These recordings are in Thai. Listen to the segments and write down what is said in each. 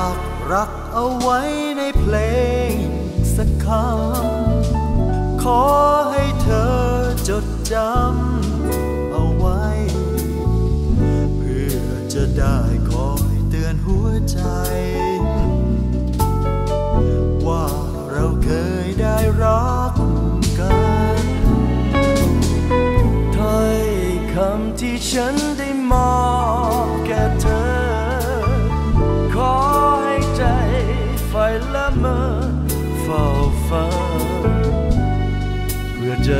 ากรักเอาไว้ในเพลงสักคำ ขอให้เธอจดจำเอาไว้ เพื่อจะได้คอยเตือนหัวใจ ว่าเราเคยได้รักกันถ้อยคำที่ฉันได้มอบแก่เธอ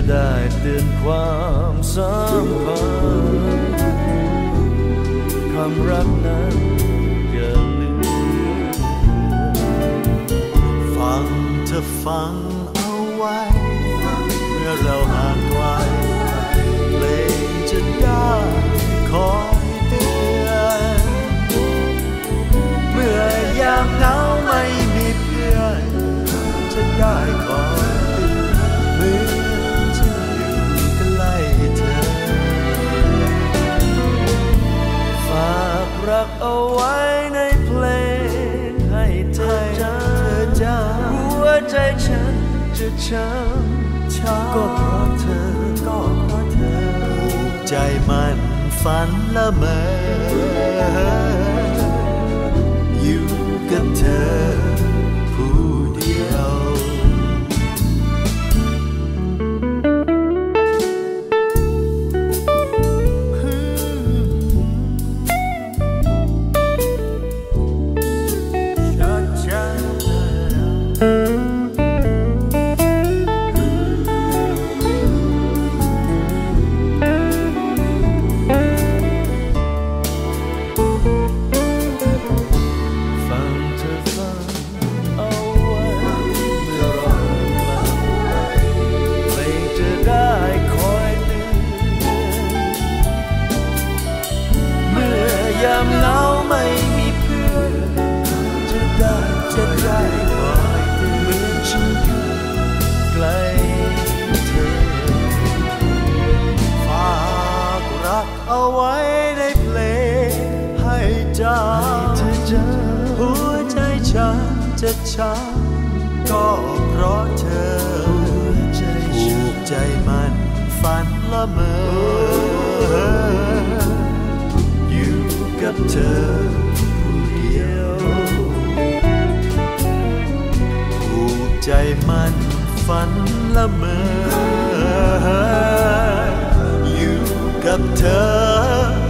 จะได้เตือนความสัมพันธ์ความรักนั้นอย่าลืมฟังเธอฟัง กรักเอาไว้ในเพลงให้เธอจำจ้าหัวใจฉันจะช้ำช้ำก็เพราะเธอก็เพราะเธอผูกใจมันฝันละเมออยู่กับเธอผู้ ไม่มีเพื่อนจะได้จะได้คอยเหมือนฉันอยู่ใกลเธอฝากรักเอาไว้ในเพลงให้จเธอจะำหัวใจฉันจะช้ำก็เพราะเธอผูกใจมันฝันละเมอ กับเธอผู้เดียวผูกใจมันฝันละเมออยู่กับเธอ